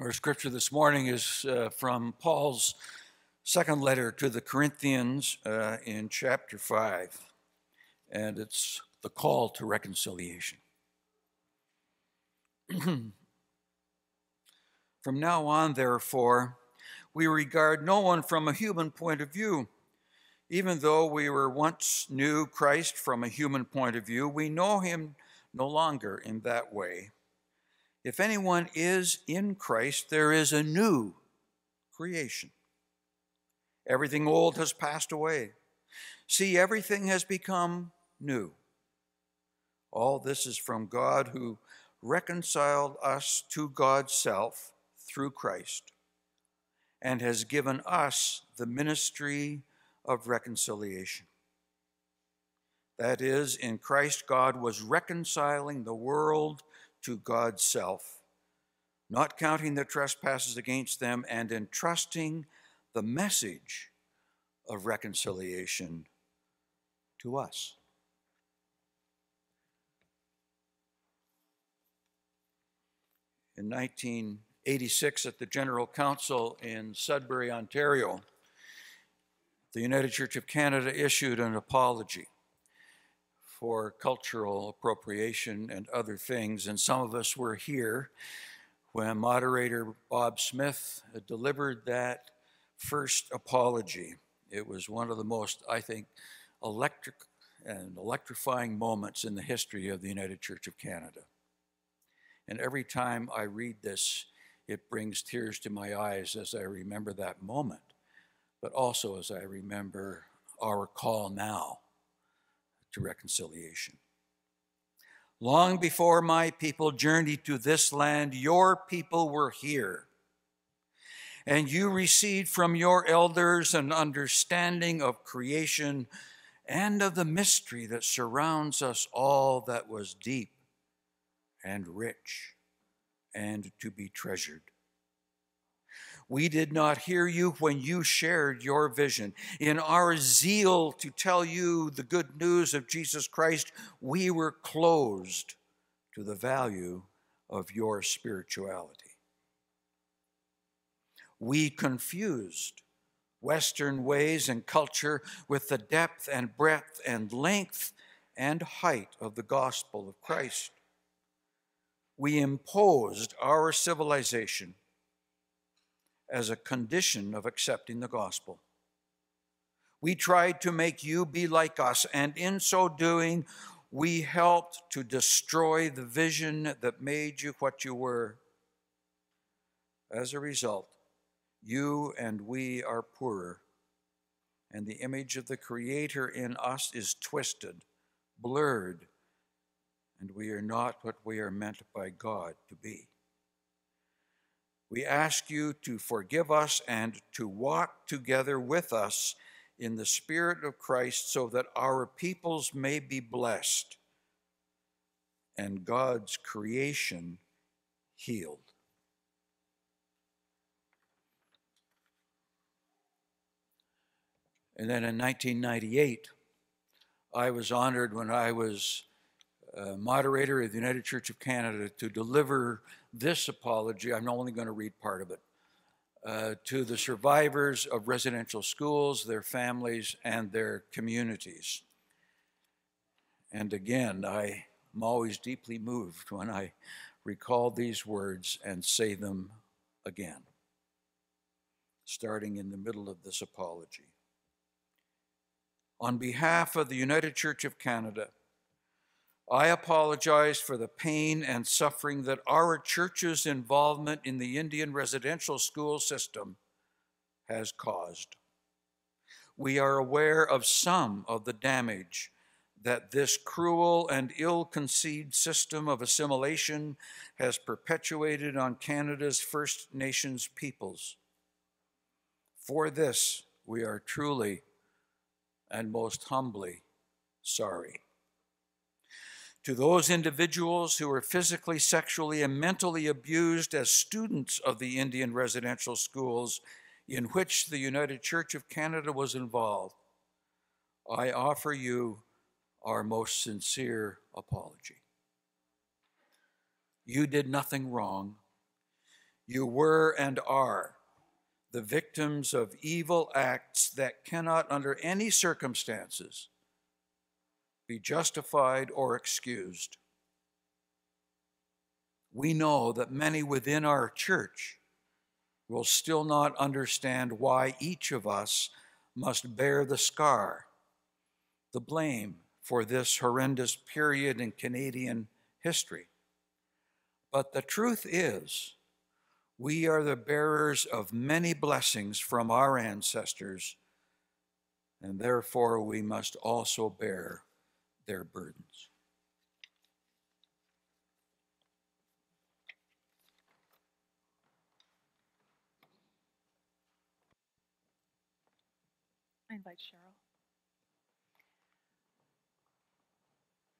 Our scripture this morning is uh, from Paul's second letter to the Corinthians uh, in chapter 5, and it's the call to reconciliation. from now on, therefore, we regard no one from a human point of view. Even though we were once knew Christ from a human point of view, we know him no longer in that way. If anyone is in Christ, there is a new creation. Everything old has passed away. See, everything has become new. All this is from God who reconciled us to God's self through Christ and has given us the ministry of reconciliation. That is, in Christ, God was reconciling the world to God's self, not counting their trespasses against them, and entrusting the message of reconciliation to us. In 1986, at the General Council in Sudbury, Ontario, the United Church of Canada issued an apology for cultural appropriation and other things. And some of us were here when moderator Bob Smith delivered that first apology. It was one of the most, I think, electric and electrifying moments in the history of the United Church of Canada. And every time I read this, it brings tears to my eyes as I remember that moment, but also as I remember our call now to reconciliation. Long before my people journeyed to this land, your people were here. And you received from your elders an understanding of creation and of the mystery that surrounds us all that was deep and rich and to be treasured. We did not hear you when you shared your vision. In our zeal to tell you the good news of Jesus Christ, we were closed to the value of your spirituality. We confused Western ways and culture with the depth and breadth and length and height of the gospel of Christ. We imposed our civilization as a condition of accepting the gospel. We tried to make you be like us, and in so doing, we helped to destroy the vision that made you what you were. As a result, you and we are poorer, and the image of the Creator in us is twisted, blurred, and we are not what we are meant by God to be. We ask you to forgive us and to walk together with us in the Spirit of Christ so that our peoples may be blessed and God's creation healed. And then in 1998, I was honored when I was moderator of the United Church of Canada to deliver this apology. I'm only going to read part of it. Uh, to the survivors of residential schools, their families, and their communities. And again, I am always deeply moved when I recall these words and say them again, starting in the middle of this apology. On behalf of the United Church of Canada, I apologize for the pain and suffering that our church's involvement in the Indian residential school system has caused. We are aware of some of the damage that this cruel and ill conceived system of assimilation has perpetuated on Canada's First Nations peoples. For this, we are truly and most humbly sorry to those individuals who were physically, sexually, and mentally abused as students of the Indian residential schools in which the United Church of Canada was involved, I offer you our most sincere apology. You did nothing wrong. You were and are the victims of evil acts that cannot, under any circumstances, be justified or excused. We know that many within our church will still not understand why each of us must bear the scar, the blame for this horrendous period in Canadian history. But the truth is, we are the bearers of many blessings from our ancestors, and therefore we must also bear their burdens. I invite Cheryl.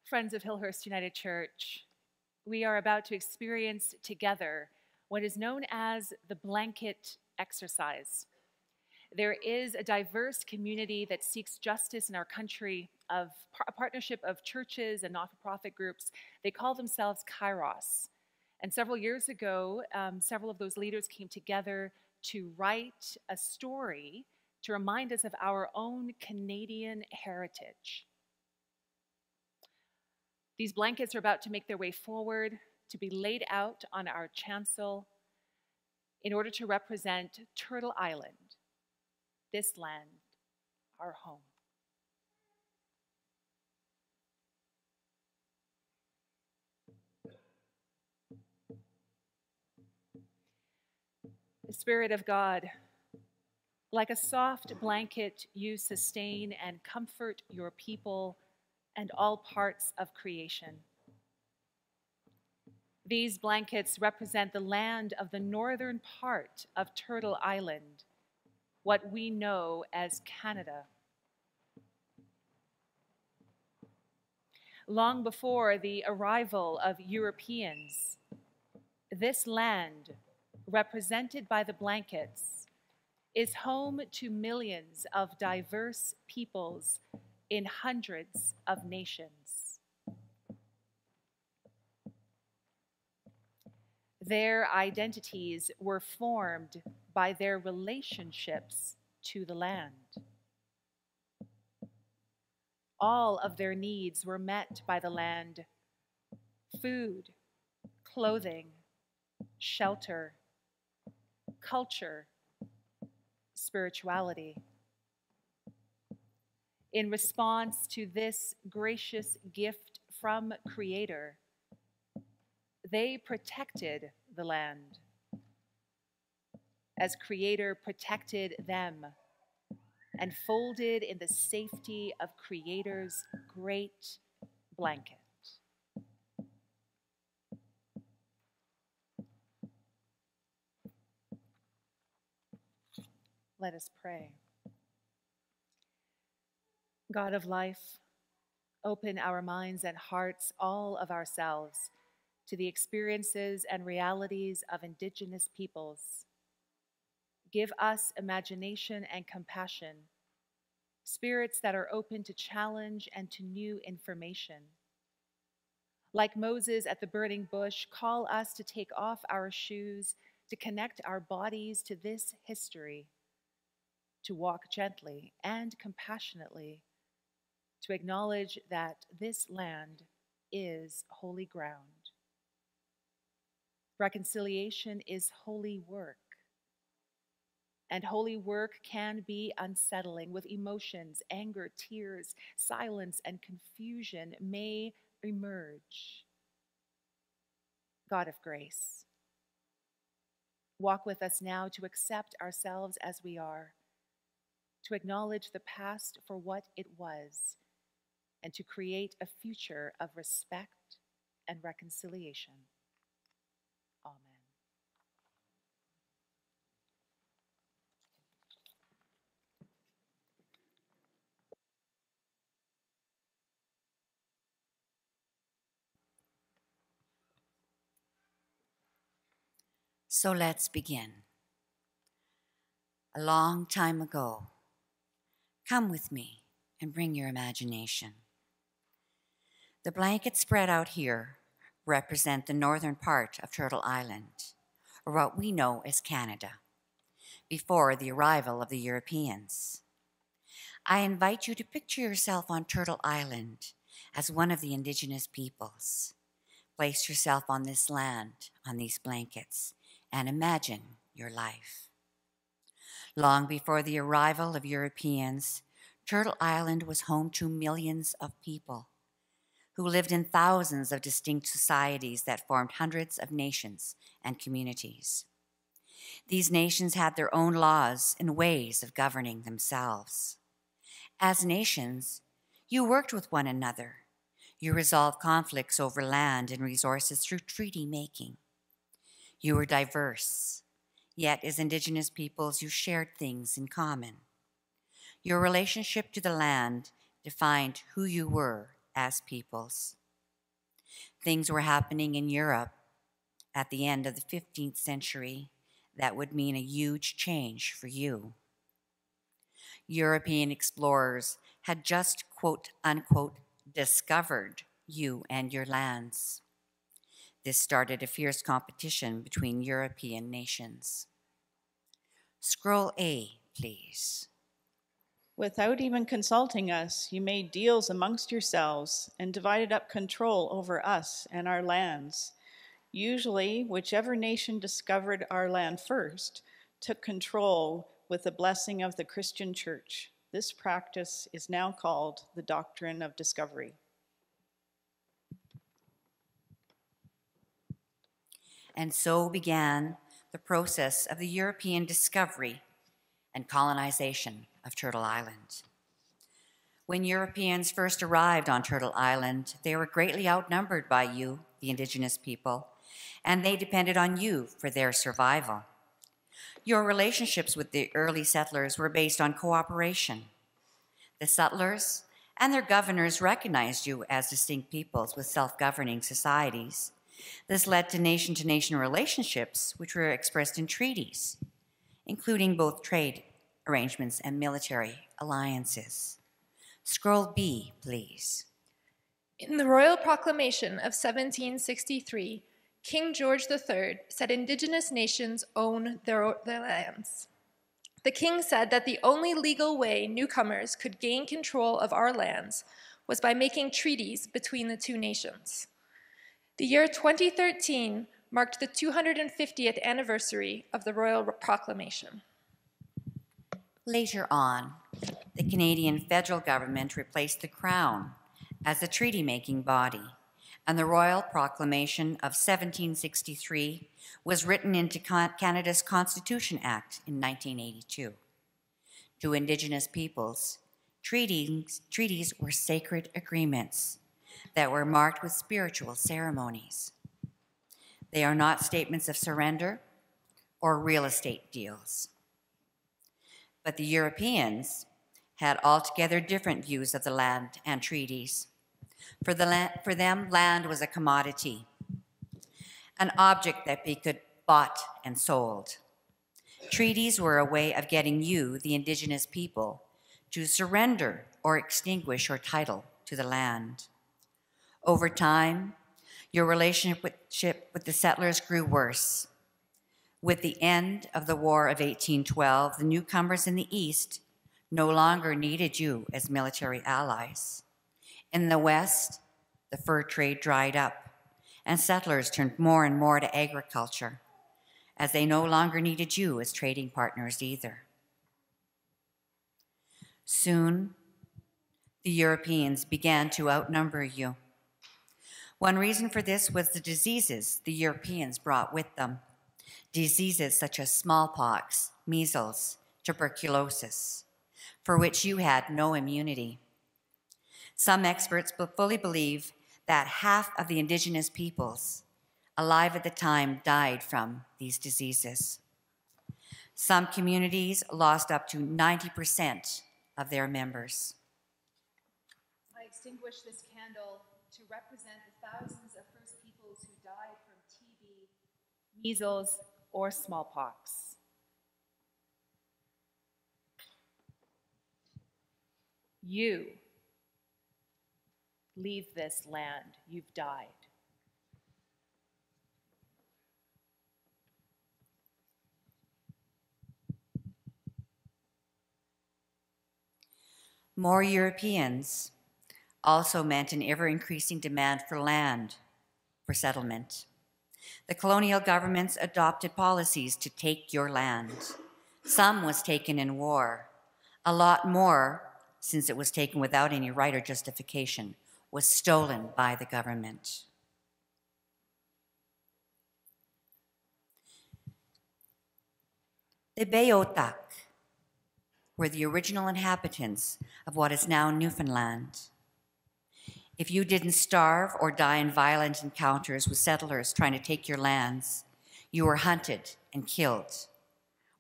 Friends of Hillhurst United Church, we are about to experience together what is known as the blanket exercise. There is a diverse community that seeks justice in our country of a partnership of churches and not-for-profit groups. They call themselves Kairos. And several years ago, um, several of those leaders came together to write a story to remind us of our own Canadian heritage. These blankets are about to make their way forward to be laid out on our chancel in order to represent Turtle Island, this land, our home. The Spirit of God, like a soft blanket, you sustain and comfort your people and all parts of creation. These blankets represent the land of the northern part of Turtle Island, what we know as Canada. Long before the arrival of Europeans, this land, represented by the blankets, is home to millions of diverse peoples in hundreds of nations. Their identities were formed by their relationships to the land. All of their needs were met by the land food, clothing, shelter, culture, spirituality. In response to this gracious gift from Creator, they protected the land as Creator protected them and folded in the safety of Creator's great blanket. Let us pray. God of life, open our minds and hearts, all of ourselves to the experiences and realities of Indigenous peoples. Give us imagination and compassion, spirits that are open to challenge and to new information. Like Moses at the burning bush, call us to take off our shoes, to connect our bodies to this history, to walk gently and compassionately, to acknowledge that this land is holy ground. Reconciliation is holy work. And holy work can be unsettling with emotions, anger, tears, silence, and confusion may emerge. God of grace, walk with us now to accept ourselves as we are, to acknowledge the past for what it was, and to create a future of respect and reconciliation. So let's begin. A long time ago, come with me and bring your imagination. The blankets spread out here represent the northern part of Turtle Island, or what we know as Canada, before the arrival of the Europeans. I invite you to picture yourself on Turtle Island as one of the Indigenous peoples. Place yourself on this land, on these blankets, and imagine your life. Long before the arrival of Europeans, Turtle Island was home to millions of people who lived in thousands of distinct societies that formed hundreds of nations and communities. These nations had their own laws and ways of governing themselves. As nations, you worked with one another. You resolved conflicts over land and resources through treaty making. You were diverse, yet, as Indigenous peoples, you shared things in common. Your relationship to the land defined who you were as peoples. Things were happening in Europe at the end of the 15th century that would mean a huge change for you. European explorers had just, quote unquote, discovered you and your lands. This started a fierce competition between European nations. Scroll A, please. Without even consulting us, you made deals amongst yourselves and divided up control over us and our lands. Usually, whichever nation discovered our land first took control with the blessing of the Christian church. This practice is now called the doctrine of discovery. And so began the process of the European discovery and colonization of Turtle Island. When Europeans first arrived on Turtle Island, they were greatly outnumbered by you, the indigenous people, and they depended on you for their survival. Your relationships with the early settlers were based on cooperation. The settlers and their governors recognized you as distinct peoples with self governing societies. This led to nation to nation relationships, which were expressed in treaties, including both trade arrangements and military alliances. Scroll B, please. In the Royal Proclamation of 1763, King George III said indigenous nations own their, their lands. The king said that the only legal way newcomers could gain control of our lands was by making treaties between the two nations. The year 2013 marked the 250th anniversary of the Royal Proclamation. Later on, the Canadian federal government replaced the Crown as the treaty making body and the Royal Proclamation of 1763 was written into Canada's Constitution Act in 1982. To Indigenous peoples, treaties, treaties were sacred agreements that were marked with spiritual ceremonies. They are not statements of surrender or real estate deals. But the Europeans had altogether different views of the land and treaties. For, the land, for them, land was a commodity, an object that they could bought and sold. Treaties were a way of getting you, the indigenous people, to surrender or extinguish your title to the land. Over time, your relationship with the settlers grew worse. With the end of the War of 1812, the newcomers in the East no longer needed you as military allies. In the West, the fur trade dried up, and settlers turned more and more to agriculture, as they no longer needed you as trading partners either. Soon, the Europeans began to outnumber you. One reason for this was the diseases the Europeans brought with them diseases such as smallpox, measles, tuberculosis, for which you had no immunity. Some experts fully believe that half of the indigenous peoples alive at the time died from these diseases. Some communities lost up to 90% of their members. I extinguish this candle to represent thousands of First Peoples who died from TB, measles, or smallpox. You leave this land, you've died. More Europeans also meant an ever increasing demand for land for settlement. The colonial governments adopted policies to take your land. Some was taken in war. A lot more, since it was taken without any right or justification, was stolen by the government. The Beothuk were the original inhabitants of what is now Newfoundland. If you didn't starve or die in violent encounters with settlers trying to take your lands, you were hunted and killed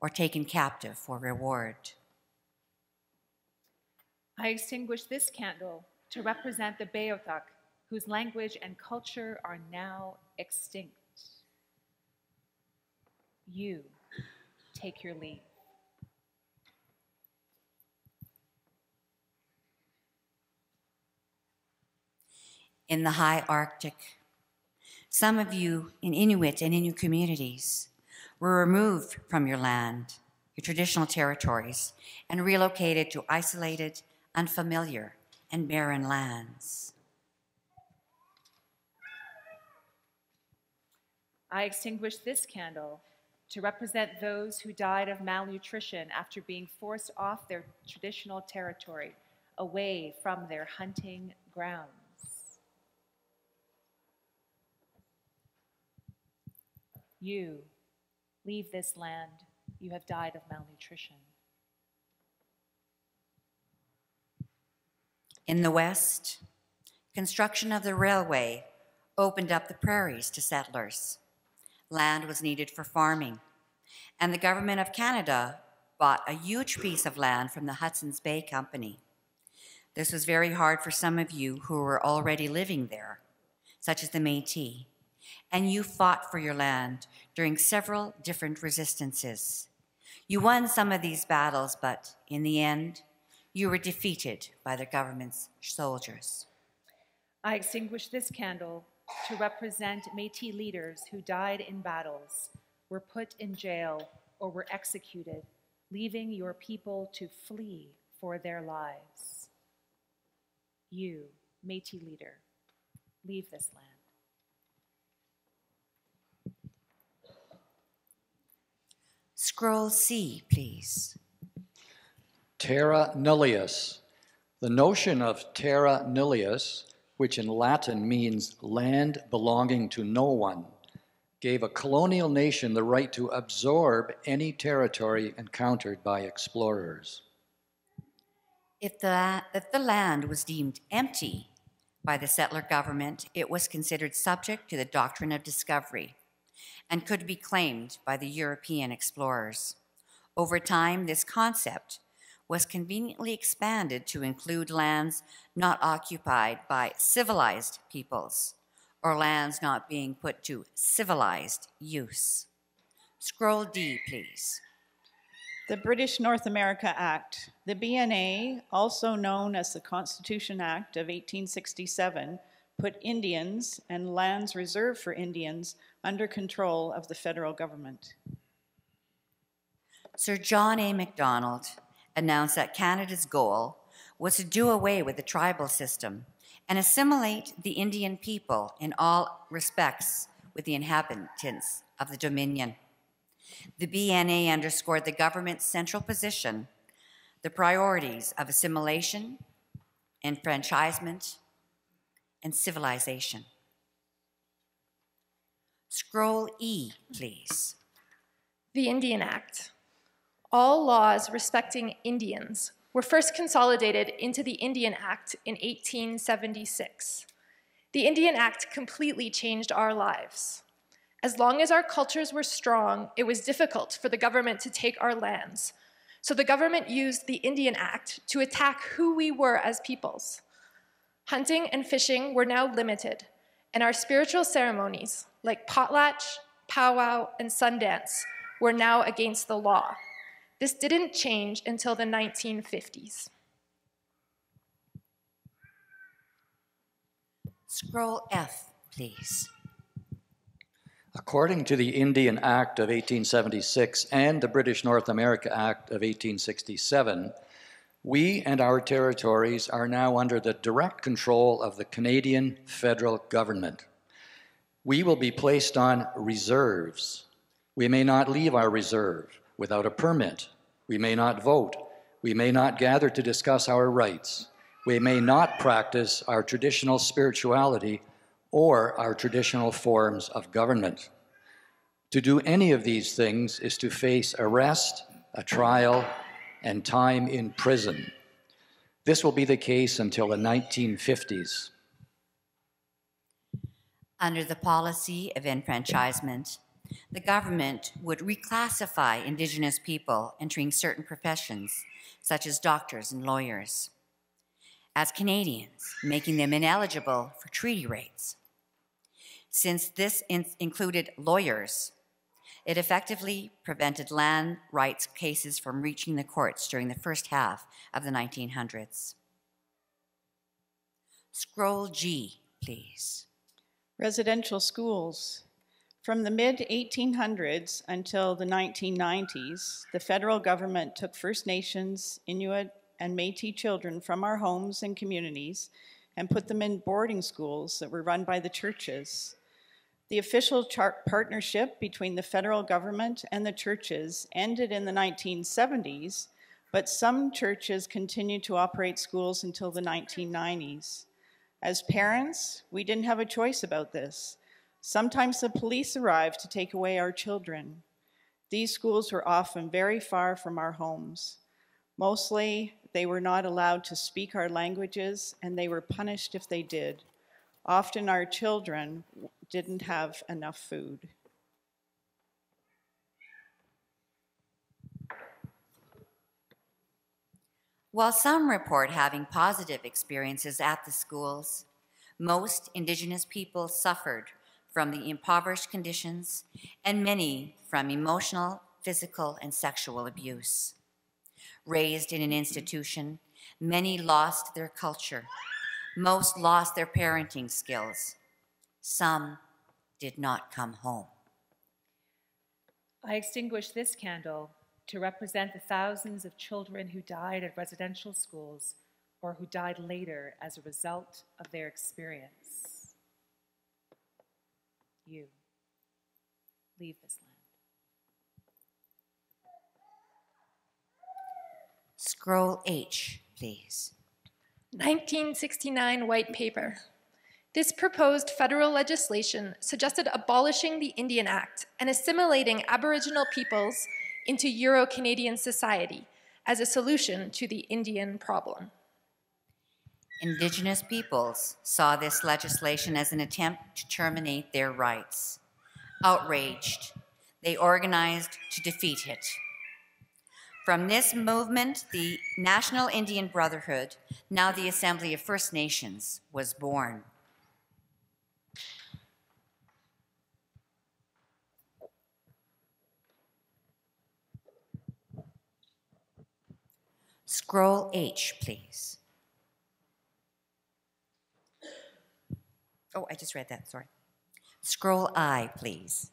or taken captive for reward. I extinguish this candle to represent the Beothuk, whose language and culture are now extinct. You take your leave. In the high Arctic. Some of you in Inuit and Innu communities were removed from your land, your traditional territories, and relocated to isolated, unfamiliar, and barren lands. I extinguish this candle to represent those who died of malnutrition after being forced off their traditional territory, away from their hunting grounds. You leave this land, you have died of malnutrition. In the West, construction of the railway opened up the prairies to settlers. Land was needed for farming, and the government of Canada bought a huge piece of land from the Hudson's Bay Company. This was very hard for some of you who were already living there, such as the Métis and you fought for your land during several different resistances. You won some of these battles, but in the end, you were defeated by the government's soldiers. I extinguish this candle to represent Metis leaders who died in battles, were put in jail, or were executed, leaving your people to flee for their lives. You, Metis leader, leave this land. Scroll C, please. Terra nullius. The notion of terra nullius, which in Latin means land belonging to no one, gave a colonial nation the right to absorb any territory encountered by explorers. If the, if the land was deemed empty by the settler government, it was considered subject to the doctrine of discovery and could be claimed by the European explorers. Over time, this concept was conveniently expanded to include lands not occupied by civilized peoples or lands not being put to civilized use. Scroll D, please. The British North America Act, the BNA, also known as the Constitution Act of 1867, put Indians and lands reserved for Indians under control of the federal government. Sir John A. Macdonald announced that Canada's goal was to do away with the tribal system and assimilate the Indian people in all respects with the inhabitants of the Dominion. The BNA underscored the government's central position, the priorities of assimilation, enfranchisement, and civilization. Scroll E, please. The Indian Act. All laws respecting Indians were first consolidated into the Indian Act in 1876. The Indian Act completely changed our lives. As long as our cultures were strong, it was difficult for the government to take our lands. So the government used the Indian Act to attack who we were as peoples. Hunting and fishing were now limited, and our spiritual ceremonies, like potlatch, powwow, and sundance, were now against the law. This didn't change until the 1950s. Scroll F, please. According to the Indian Act of 1876 and the British North America Act of 1867, We and our territories are now under the direct control of the Canadian federal government. We will be placed on reserves. We may not leave our reserve without a permit. We may not vote. We may not gather to discuss our rights. We may not practice our traditional spirituality or our traditional forms of government. To do any of these things is to face arrest, a trial, and time in prison. This will be the case until the 1950s. Under the policy of enfranchisement, the government would reclassify Indigenous people entering certain professions, such as doctors and lawyers, as Canadians, making them ineligible for treaty rates. Since this in- included lawyers, it effectively prevented land rights cases from reaching the courts during the first half of the 1900s. Scroll G, please. Residential schools. From the mid 1800s until the 1990s, the federal government took First Nations, Inuit, and Metis children from our homes and communities and put them in boarding schools that were run by the churches. The official partnership between the federal government and the churches ended in the 1970s, but some churches continued to operate schools until the 1990s. As parents, we didn't have a choice about this. Sometimes the police arrived to take away our children. These schools were often very far from our homes. Mostly, they were not allowed to speak our languages, and they were punished if they did. Often, our children didn't have enough food. While some report having positive experiences at the schools, most Indigenous people suffered from the impoverished conditions and many from emotional, physical, and sexual abuse. Raised in an institution, many lost their culture. Most lost their parenting skills. Some did not come home. I extinguish this candle to represent the thousands of children who died at residential schools or who died later as a result of their experience. You leave this land. Scroll H, please. 1969 White Paper. This proposed federal legislation suggested abolishing the Indian Act and assimilating Aboriginal peoples into Euro Canadian society as a solution to the Indian problem. Indigenous peoples saw this legislation as an attempt to terminate their rights. Outraged, they organized to defeat it. From this movement, the National Indian Brotherhood, now the Assembly of First Nations, was born. Scroll H, please. Oh, I just read that, sorry. Scroll I, please.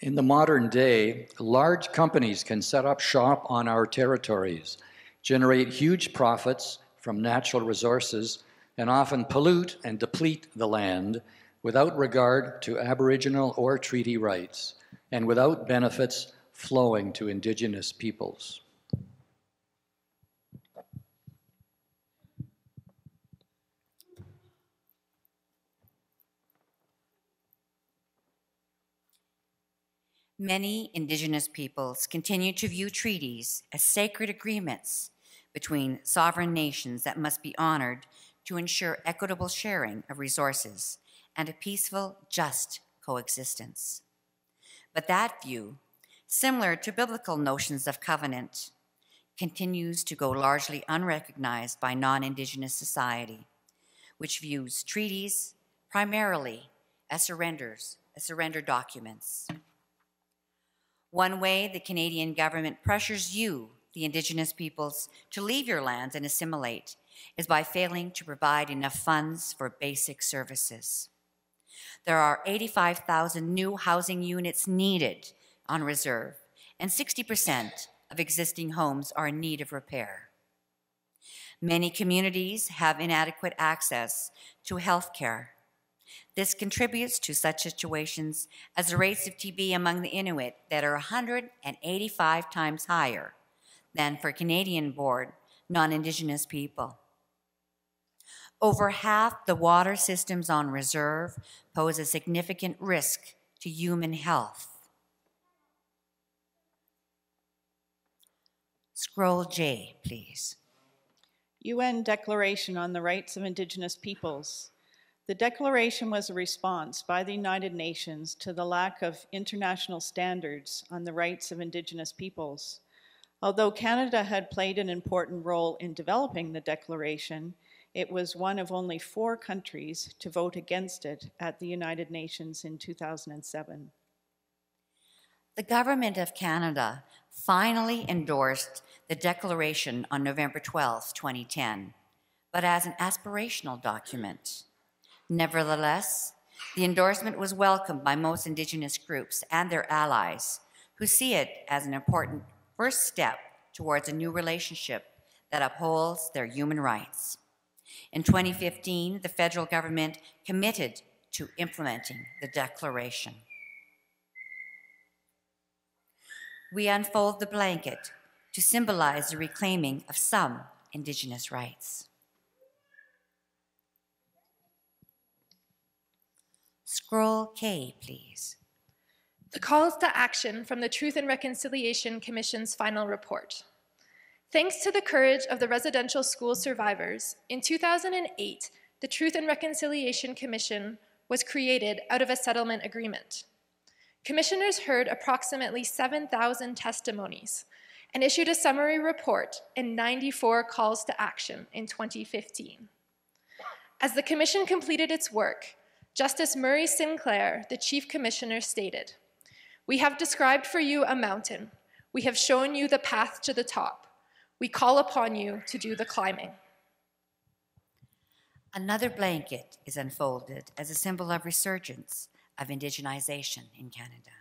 In the modern day, large companies can set up shop on our territories, generate huge profits from natural resources, and often pollute and deplete the land without regard to Aboriginal or treaty rights, and without benefits flowing to Indigenous peoples. Many Indigenous peoples continue to view treaties as sacred agreements between sovereign nations that must be honored to ensure equitable sharing of resources and a peaceful, just coexistence. But that view, similar to biblical notions of covenant, continues to go largely unrecognized by non Indigenous society, which views treaties primarily as surrenders, as surrender documents. One way the Canadian government pressures you, the Indigenous peoples, to leave your lands and assimilate is by failing to provide enough funds for basic services. There are 85,000 new housing units needed on reserve, and 60% of existing homes are in need of repair. Many communities have inadequate access to health care. This contributes to such situations as the rates of TB among the Inuit that are 185 times higher than for Canadian born non Indigenous people. Over half the water systems on reserve pose a significant risk to human health. Scroll J, please. UN Declaration on the Rights of Indigenous Peoples. The declaration was a response by the United Nations to the lack of international standards on the rights of Indigenous peoples. Although Canada had played an important role in developing the declaration, it was one of only four countries to vote against it at the United Nations in 2007. The Government of Canada finally endorsed the declaration on November 12, 2010, but as an aspirational document. Nevertheless, the endorsement was welcomed by most Indigenous groups and their allies, who see it as an important first step towards a new relationship that upholds their human rights. In 2015, the federal government committed to implementing the declaration. We unfold the blanket to symbolize the reclaiming of some Indigenous rights. Scroll K, please. The calls to action from the Truth and Reconciliation Commission's final report. Thanks to the courage of the residential school survivors, in 2008, the Truth and Reconciliation Commission was created out of a settlement agreement. Commissioners heard approximately 7,000 testimonies and issued a summary report and 94 calls to action in 2015. As the Commission completed its work, Justice Murray Sinclair, the Chief Commissioner, stated, We have described for you a mountain. We have shown you the path to the top. We call upon you to do the climbing. Another blanket is unfolded as a symbol of resurgence of indigenization in Canada.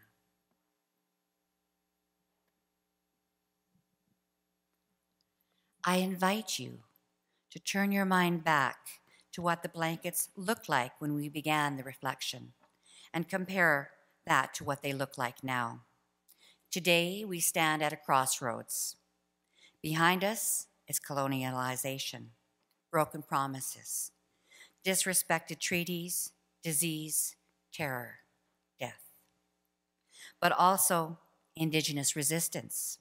I invite you to turn your mind back to what the blankets looked like when we began the reflection and compare that to what they look like now. Today, we stand at a crossroads. Behind us is colonialization, broken promises, disrespected treaties, disease, terror, death, but also indigenous resistance,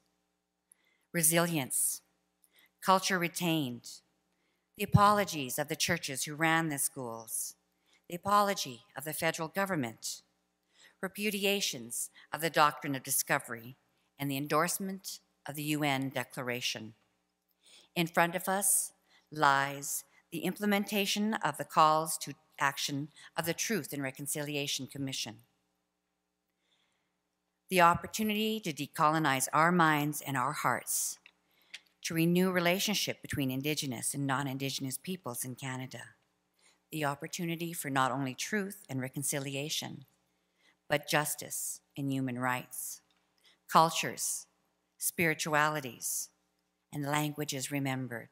resilience, culture retained, the apologies of the churches who ran the schools, the apology of the federal government, repudiations of the doctrine of discovery, and the endorsement of the UN Declaration. In front of us lies the implementation of the calls to action of the Truth and Reconciliation Commission. The opportunity to decolonize our minds and our hearts to renew relationship between Indigenous and non-Indigenous peoples in Canada. The opportunity for not only truth and reconciliation, but justice and human rights, cultures, spiritualities, and languages remembered,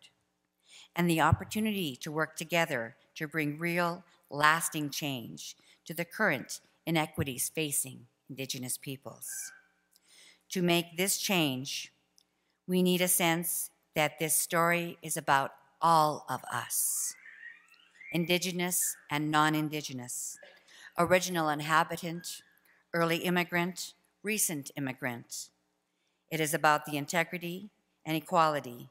and the opportunity to work together to bring real, lasting change to the current inequities facing Indigenous peoples. To make this change, we need a sense that this story is about all of us Indigenous and non Indigenous, original inhabitant, early immigrant, recent immigrant. It is about the integrity and equality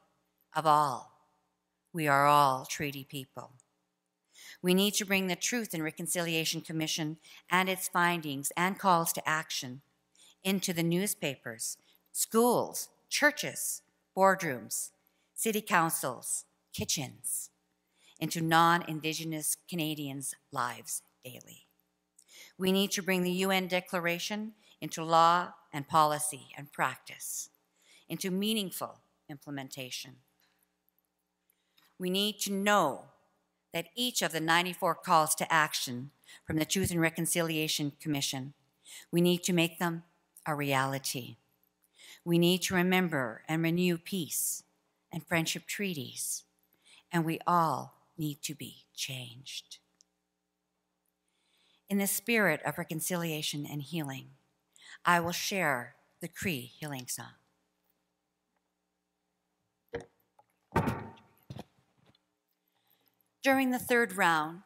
of all. We are all treaty people. We need to bring the Truth and Reconciliation Commission and its findings and calls to action into the newspapers, schools, churches, boardrooms, city councils, kitchens, into non Indigenous Canadians' lives daily. We need to bring the UN Declaration into law and policy and practice, into meaningful implementation. We need to know that each of the 94 calls to action from the Truth and Reconciliation Commission, we need to make them a reality. We need to remember and renew peace and friendship treaties. and we all need to be changed. In the spirit of reconciliation and healing, I will share the Cree healing song. During the third round,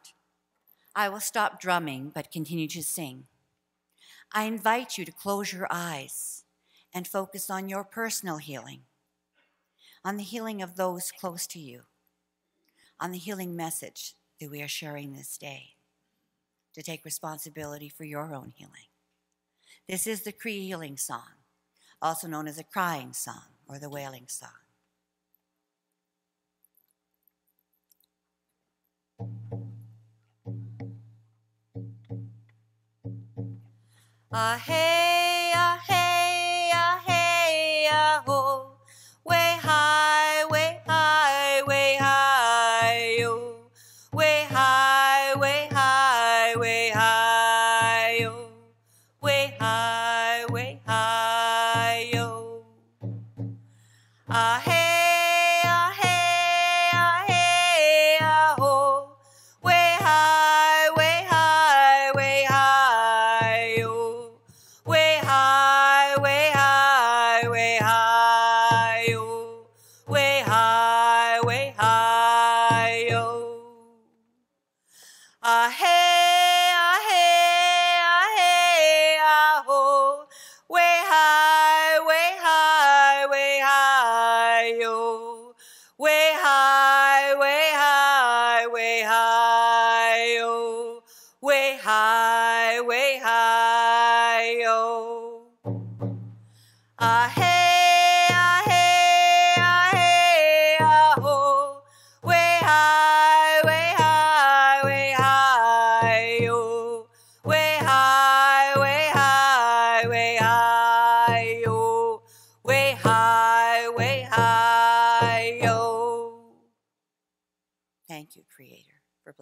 I will stop drumming but continue to sing. I invite you to close your eyes and focus on your personal healing, on the healing of those close to you, on the healing message that we are sharing this day, to take responsibility for your own healing. This is the Cree healing song, also known as a crying song or the wailing song. Ah hey,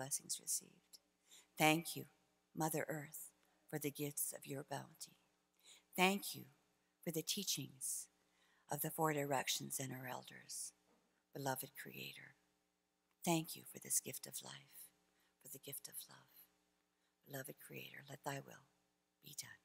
blessings received. Thank you, Mother Earth, for the gifts of your bounty. Thank you for the teachings of the four directions and our elders. Beloved Creator, thank you for this gift of life, for the gift of love. Beloved Creator, let thy will be done.